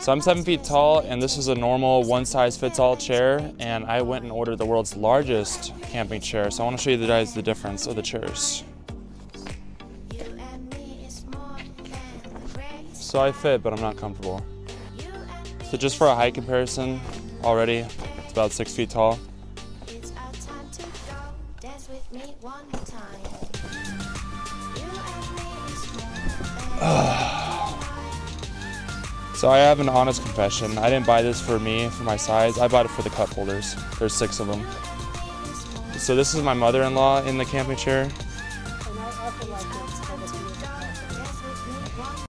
So I'm seven feet tall, and this is a normal one size fits all chair. And I went and ordered the world's largest camping chair. So I want to show you guys the difference of the chairs. So I fit, but I'm not comfortable. So just for a height comparison, already it's about six feet tall. So I have an honest confession. I didn't buy this for me, for my size. I bought it for the cup holders. There's six of them. So this is my mother-in-law in the camping chair.